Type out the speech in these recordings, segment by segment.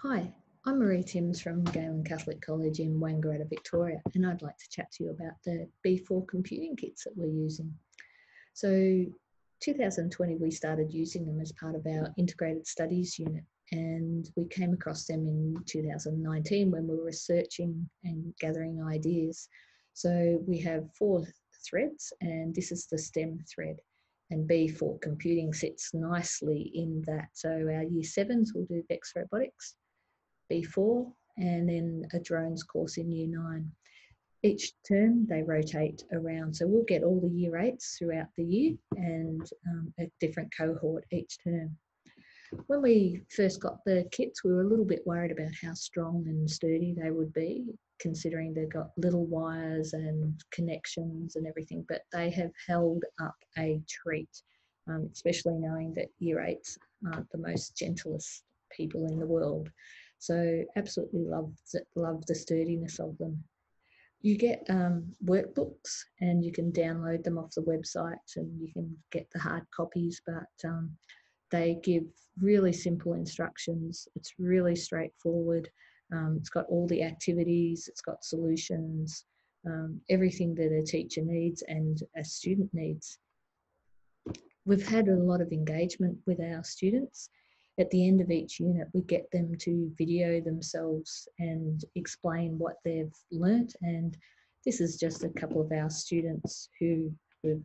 Hi, I'm Maree Timms from Galen Catholic College in Wangaratta, Victoria, and I'd like to chat to you about the B4 computing kits that we're using. So 2020, we started using them as part of our integrated studies unit, and we came across them in 2019 when we were researching and gathering ideas. So we have four threads, and this is the STEM thread and B4 computing sits nicely in that. So our year sevens will do VEX robotics, B4, and then a drones course in year nine. Each term they rotate around, so we'll get all the year eights throughout the year and um, a different cohort each term. When we first got the kits, we were a little bit worried about how strong and sturdy they would be, considering they've got little wires and connections and everything, but they have held up a treat, um, especially knowing that year eights aren't the most gentlest people in the world. So absolutely love love the sturdiness of them. You get um, workbooks and you can download them off the website and you can get the hard copies, but um, they give really simple instructions. It's really straightforward. Um, it's got all the activities, it's got solutions, um, everything that a teacher needs and a student needs. We've had a lot of engagement with our students at the end of each unit, we get them to video themselves and explain what they've learnt. And this is just a couple of our students who have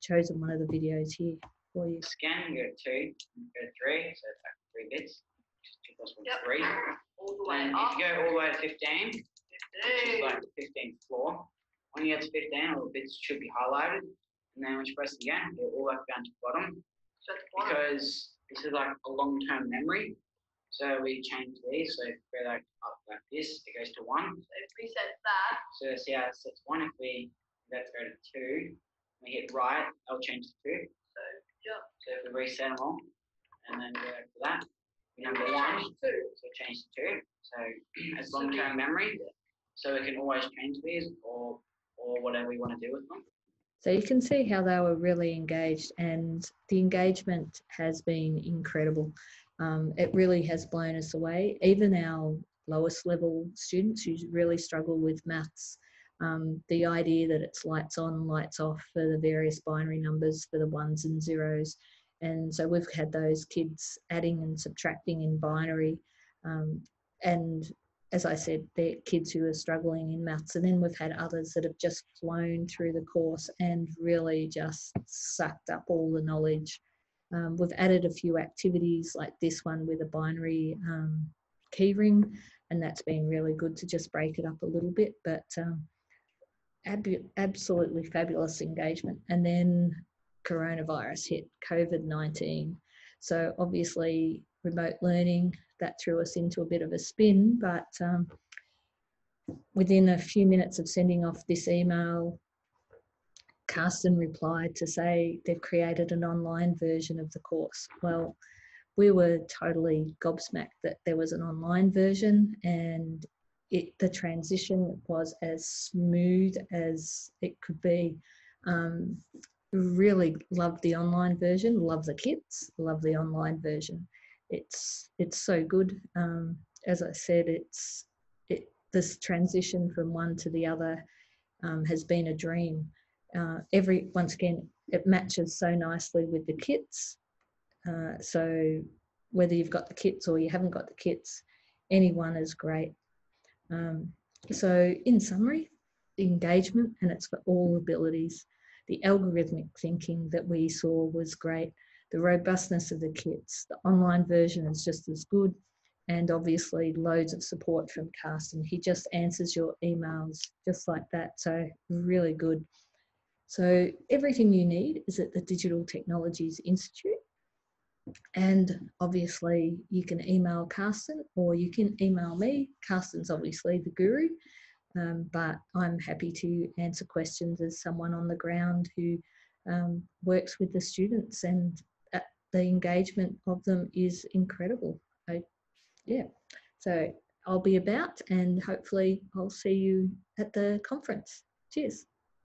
chosen one of the videos here for you. Scan, go two, go three, so it's three bits. Two plus one, Yep. three. all the way And up. if you go all the way to 15, which is Fifteen. like the 15th floor, when you get to 15, all the bits should be highlighted. And then when you press again, go all the way down to the bottom So it's one. because this is like a long-term memory. So we change these. So if we go like up like this, it goes to one. So if we set that, So see how it sets one. If we let's go to two, we hit right, I'll change to two. so yeah. So if we reset them all, and then go for that, number one, Two. so change to two. So as long-term memory. So we can always change these or or whatever we want to do with them. So you can see how they were really engaged, and the engagement has been incredible. Um, it really has blown us away. Even our lowest level students who really struggle with maths, um, the idea that it's lights on, lights off for the various binary numbers for the ones and zeros. And so we've had those kids adding and subtracting in binary. Um, and as I said, they're kids who are struggling in maths. And then we've had others that have just flown through the course and really just sucked up all the knowledge. Um, we've added a few activities like this one with a binary um, keyring, and that's been really good to just break it up a little bit. But um, ab- absolutely fabulous engagement. And then coronavirus hit, COVID 19. So obviously, remote learning that threw us into a bit of a spin, but um, within a few minutes of sending off this email, Carsten replied to say they've created an online version of the course. Well, we were totally gobsmacked that there was an online version and it the transition was as smooth as it could be. Um, really loved the online version, love the kits, love the online version. It's it's so good. Um, as I said, it's it this transition from one to the other um, has been a dream. Uh, every once again, it matches so nicely with the kits. Uh, so whether you've got the kits or you haven't got the kits, any one is great. Um, so in summary, the engagement and it's for all abilities. The algorithmic thinking that we saw was great. The robustness of the kits, the online version is just as good, and obviously loads of support from Carsten. He just answers your emails just like that. So really good. So everything you need is at the Digital Technologies Institute. And obviously you can email Carsten or you can email me. Carsten's obviously the guru, um, but I'm happy to answer questions as someone on the ground who um, works with the students and the engagement of them is incredible. I, yeah, so I'll be about and hopefully I'll see you at the conference. Cheers.